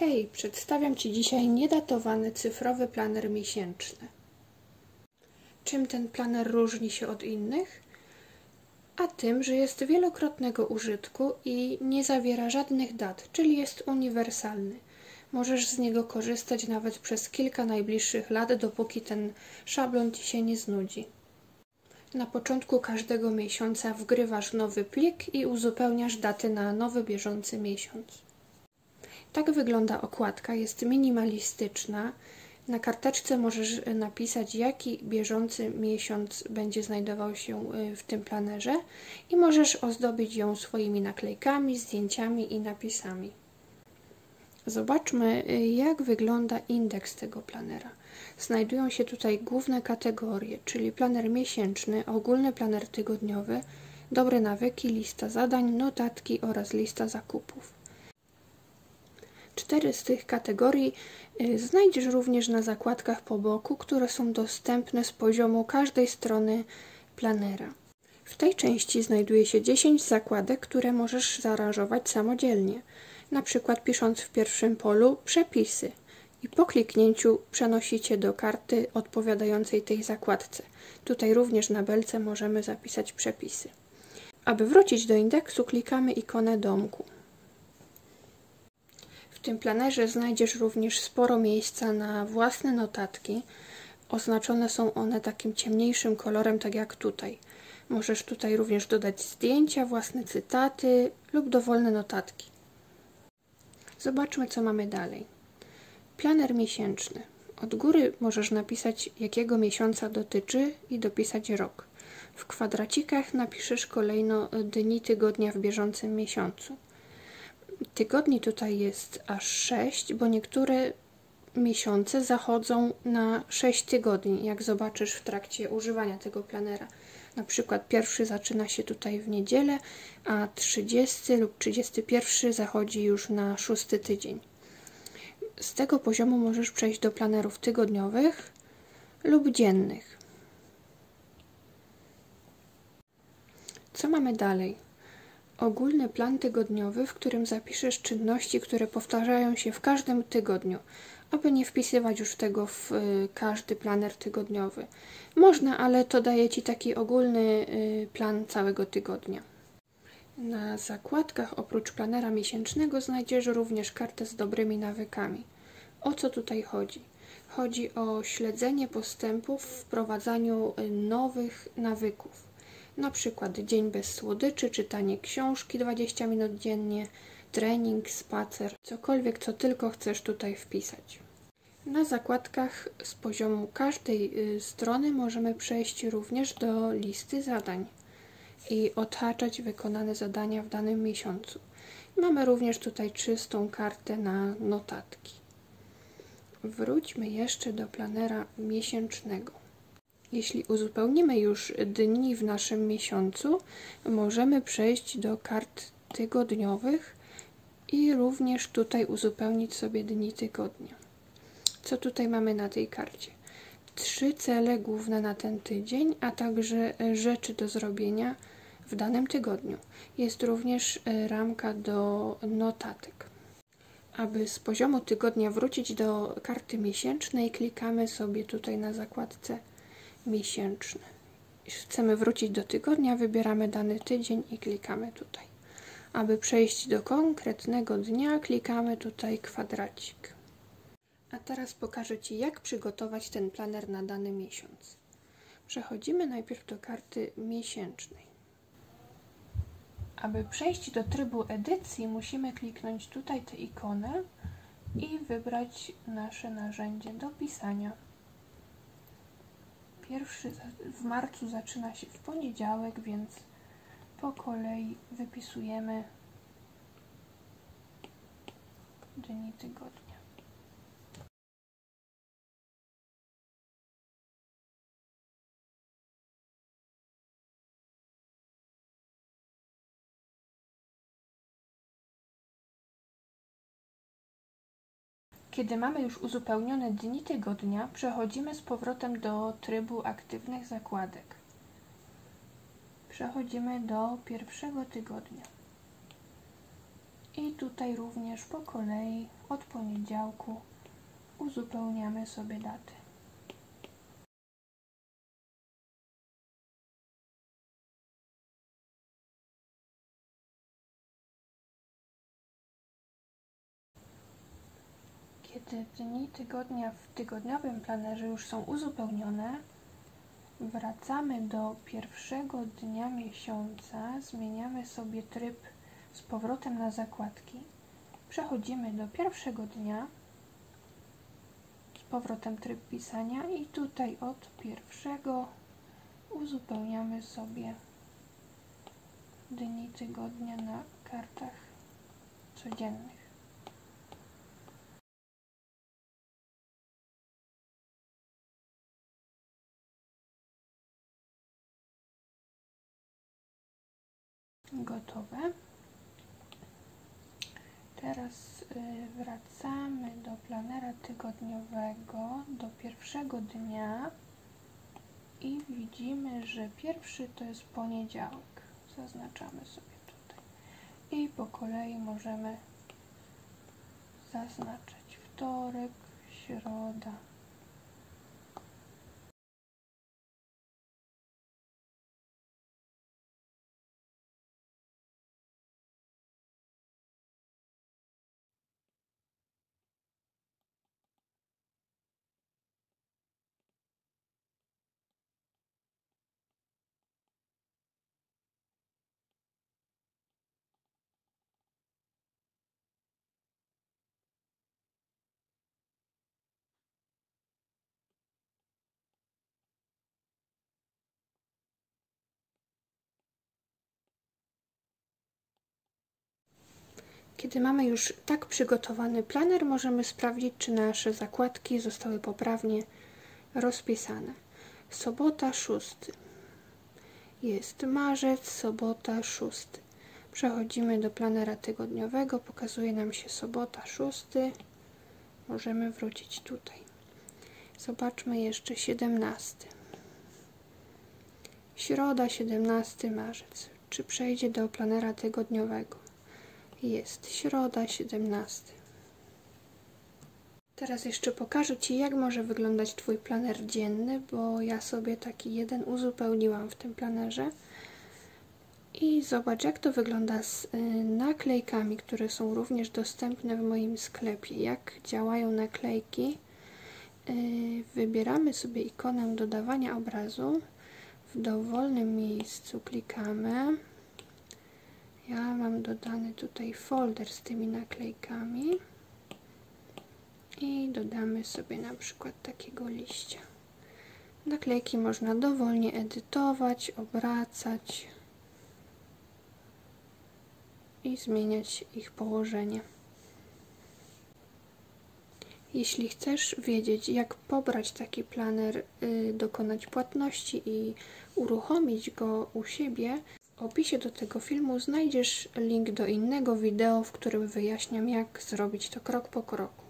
Hej, przedstawiam Ci dzisiaj niedatowany cyfrowy planer miesięczny. Czym ten planer różni się od innych? A tym, że jest wielokrotnego użytku i nie zawiera żadnych dat, czyli jest uniwersalny. Możesz z niego korzystać nawet przez kilka najbliższych lat, dopóki ten szablon Ci się nie znudzi. Na początku każdego miesiąca wgrywasz nowy plik i uzupełniasz daty na nowy bieżący miesiąc. Tak wygląda okładka, jest minimalistyczna. Na karteczce możesz napisać, jaki bieżący miesiąc będzie znajdował się y, w tym planerze i możesz ozdobić ją swoimi naklejkami, zdjęciami i napisami. Zobaczmy, y, jak wygląda indeks tego planera. Znajdują się tutaj główne kategorie, czyli planer miesięczny, ogólny planer tygodniowy, dobre nawyki, lista zadań, notatki oraz lista zakupów. Cztery z tych kategorii y, znajdziesz również na zakładkach po boku, które są dostępne z poziomu każdej strony planera. W tej części znajduje się 10 zakładek, które możesz zaaranżować samodzielnie, na przykład pisząc w pierwszym polu przepisy i po kliknięciu przenosicie do karty odpowiadającej tej zakładce. Tutaj również na belce możemy zapisać przepisy. Aby wrócić do indeksu klikamy ikonę domku. W tym planerze znajdziesz również sporo miejsca na własne notatki. Oznaczone są one takim ciemniejszym kolorem, tak jak tutaj. Możesz tutaj również dodać zdjęcia, własne cytaty lub dowolne notatki. Zobaczmy, co mamy dalej. Planer miesięczny. Od góry możesz napisać, jakiego miesiąca dotyczy i dopisać rok. W kwadracikach napiszesz kolejno dni tygodnia w bieżącym miesiącu. Tygodni tutaj jest aż 6, bo niektóre miesiące zachodzą na 6 tygodni, jak zobaczysz w trakcie używania tego planera. Na przykład pierwszy zaczyna się tutaj w niedzielę, a 30 lub 31 zachodzi już na szósty tydzień. Z tego poziomu możesz przejść do planerów tygodniowych lub dziennych. Co mamy dalej? Ogólny plan tygodniowy, w którym zapiszesz czynności, które powtarzają się w każdym tygodniu, aby nie wpisywać już tego w y, każdy planer tygodniowy. Można, ale to daje Ci taki ogólny y, plan całego tygodnia. Na zakładkach oprócz planera miesięcznego znajdziesz również kartę z dobrymi nawykami. O co tutaj chodzi? Chodzi o śledzenie postępów w wprowadzaniu y, nowych nawyków na przykład dzień bez słodyczy, czytanie książki 20 minut dziennie, trening, spacer, cokolwiek, co tylko chcesz tutaj wpisać. Na zakładkach z poziomu każdej y, strony możemy przejść również do listy zadań i odhaczać wykonane zadania w danym miesiącu. Mamy również tutaj czystą kartę na notatki. Wróćmy jeszcze do planera miesięcznego. Jeśli uzupełnimy już dni w naszym miesiącu, możemy przejść do kart tygodniowych i również tutaj uzupełnić sobie dni tygodnia. Co tutaj mamy na tej karcie? Trzy cele główne na ten tydzień, a także rzeczy do zrobienia w danym tygodniu. Jest również ramka do notatek. Aby z poziomu tygodnia wrócić do karty miesięcznej, klikamy sobie tutaj na zakładce miesięczny. Jeśli chcemy wrócić do tygodnia, wybieramy dany tydzień i klikamy tutaj. Aby przejść do konkretnego dnia, klikamy tutaj kwadracik. A teraz pokażę Ci, jak przygotować ten planer na dany miesiąc. Przechodzimy najpierw do karty miesięcznej. Aby przejść do trybu edycji, musimy kliknąć tutaj tę ikonę i wybrać nasze narzędzie do pisania. Pierwszy w marcu zaczyna się w poniedziałek, więc po kolei wypisujemy dni tygodnia. Kiedy mamy już uzupełnione dni tygodnia, przechodzimy z powrotem do trybu aktywnych zakładek. Przechodzimy do pierwszego tygodnia. I tutaj również po kolei od poniedziałku uzupełniamy sobie daty. Kiedy dni tygodnia w tygodniowym planerze już są uzupełnione, wracamy do pierwszego dnia miesiąca, zmieniamy sobie tryb z powrotem na zakładki. Przechodzimy do pierwszego dnia, z powrotem tryb pisania i tutaj od pierwszego uzupełniamy sobie dni tygodnia na kartach codziennych. Gotowe. Teraz y, wracamy do planera tygodniowego, do pierwszego dnia i widzimy, że pierwszy to jest poniedziałek. Zaznaczamy sobie tutaj. I po kolei możemy zaznaczać wtorek, środa, Kiedy mamy już tak przygotowany planer, możemy sprawdzić, czy nasze zakładki zostały poprawnie rozpisane. Sobota 6. Jest marzec, sobota 6. Przechodzimy do planera tygodniowego, pokazuje nam się sobota 6. Możemy wrócić tutaj. Zobaczmy jeszcze 17. Środa 17 marzec. Czy przejdzie do planera tygodniowego? Jest środa 17. Teraz jeszcze pokażę Ci, jak może wyglądać Twój planer dzienny, bo ja sobie taki jeden uzupełniłam w tym planerze. I zobacz, jak to wygląda z y, naklejkami, które są również dostępne w moim sklepie. Jak działają naklejki. Y, wybieramy sobie ikonę dodawania obrazu. W dowolnym miejscu klikamy ja mam dodany tutaj folder z tymi naklejkami i dodamy sobie na przykład takiego liścia. Naklejki można dowolnie edytować, obracać i zmieniać ich położenie. Jeśli chcesz wiedzieć, jak pobrać taki planer, yy, dokonać płatności i uruchomić go u siebie, opisie do tego filmu znajdziesz link do innego wideo, w którym wyjaśniam jak zrobić to krok po kroku.